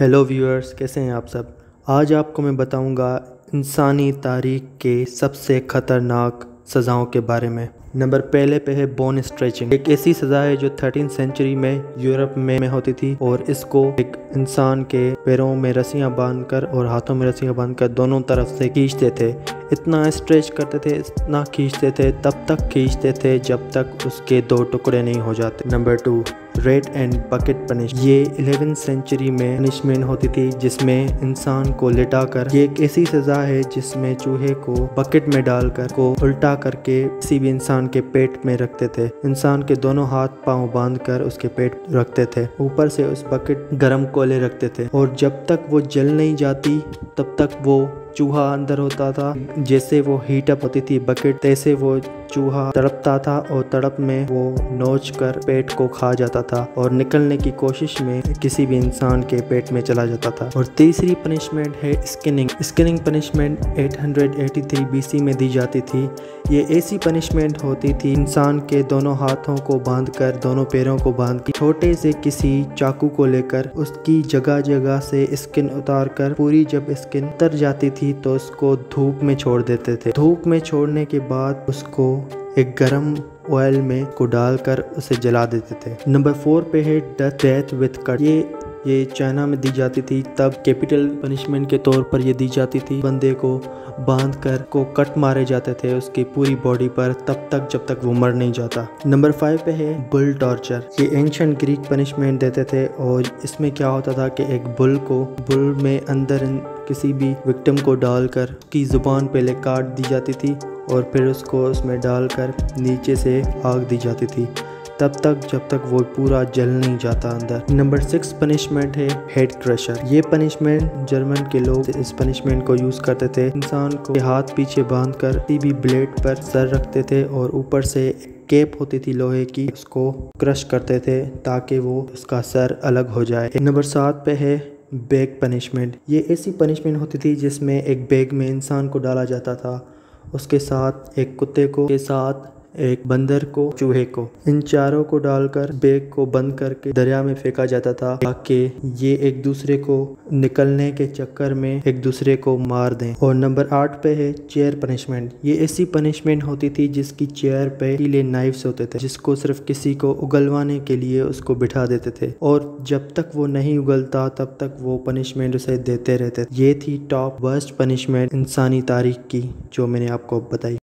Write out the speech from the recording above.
Hello viewers कैसे हैं आप सब? आज आपको मैं बताऊँगा इंसानी तारीख के सबसे ख़तरनाक सज़ाओं के बारे में। नंबर पहले पे है बोन स्ट्रेचिंग एक ऐसी सज़ा है जो थर्टीन सेंचुरी में यूरोप में, में होती थी और इसको एक इंसान के पैरों में रस्सियाँ बांधकर और हाथों में रस्सियाँ बांधकर दोनों तरफ़ से खींचते थे। इतना स्ट्रेच करते थे इतना खींचते थे तब तक खींचते थे जब तक उसके दो टुकड़े नहीं हो जाते। Number two red and bucket punish ये इलेवन सेंचुरी में पनिशमेंट होती थी, जिसमें इंसान को लिटाकर, ये एक ऐसी सजा है जिसमें चूहे को बकेट में डालकर, को उल्टा करके किसी भी इंसान के पेट में रखते थे। इंसान के दोनों हाथ पाँव बांधकर उसके पेट रखते थे। ऊपर से उस बकेट गर्म कोले रखते थे। और जब तक वो जल नहीं जाती, तब तक वो चूहा अंदर होता था, जैसे वो हीटअप होती थी बकेट तैसे वो चूहा तड़पता था और तड़प में वो नोच कर पेट को खा जाता था और निकलने की कोशिश में किसी भी इंसान के पेट में चला जाता था। और तीसरी पनिशमेंट है स्किनिंग स्किनिंग पनिशमेंट 883 बीसी में दी जाती थी। ये ऐसी पनिशमेंट होती थी, इंसान के दोनों हाथों को बाँध कर, दोनों पैरों को बाँध छोटे से किसी चाकू को लेकर उसकी जगह जगह से स्किन उतार कर, पूरी जब स्किन उतर जाती थी तो उसको धूप में छोड़ देते थे। धूप में छोड़ने के बाद उसको एक गरम ऑयल में को डालकर उसे जला देते थे। नंबर फोर पे है डेथ विथ कट ये ये चाइना में दी जाती थी। तब कैपिटल पनिशमेंट के तौर पर ये दी जाती थी। बंदे को बाँध कर, को कट मारे जाते थे उसकी पूरी बॉडी पर। तब तक, जब तक वो मर नहीं जाता। नंबर फाइव पे है बुल टॉर्चर ये एंशंट ग्रीक पनिशमेंट देते थे और इसमें क्या होता था कि एक बुल को बुल में अंदर किसी भी विक्टिम को डालकर की ज़ुबान पहले काट दी जाती थी और फिर उसको उसमें डालकर नीचे से आग दी जाती थी। तब तक, जब तक वो पूरा जल नहीं जाता अंदर। नंबर सिक्स पनिशमेंट है हेड क्रशर ये पनिशमेंट जर्मन के लोग इस पनिशमेंट को यूज़ करते थे। इंसान को हाथ पीछे बाँध कर भी ब्लेड पर सर रखते थे और ऊपर से केप होती थी लोहे की, उसको क्रश करते थे ताकि वो उसका सर अलग हो जाए। नंबर सात पे है बैग पनिशमेंट। ये ऐसी पनिशमेंट होती थी जिसमें एक बैग में इंसान को डाला जाता था। उसके साथ एक कुत्ते को के साथ एक बंदर को, चूहे को। इन चारों को डालकर बैग को बंद करके दरिया में फेंका जाता था ताकि ये एक दूसरे को निकलने के चक्कर में एक दूसरे को मार दें। और नंबर आठ पे है चेयर पनिशमेंट। ये ऐसी पनिशमेंट होती थी जिसकी चेयर पे कीले नाइफ्स होते थे, जिसको सिर्फ़ किसी को उगलवाने के लिए उसको बिठा देते थे। और जब तक वो नहीं उगलता, तब तक वो पनिशमेंट उसे देते रहते ये थी टॉप वर्स्ट पनिशमेंट इंसानी तारीख की, जो मैंने आपको बताई।